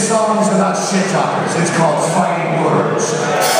songs about shit talkers. It's called Fighting Words.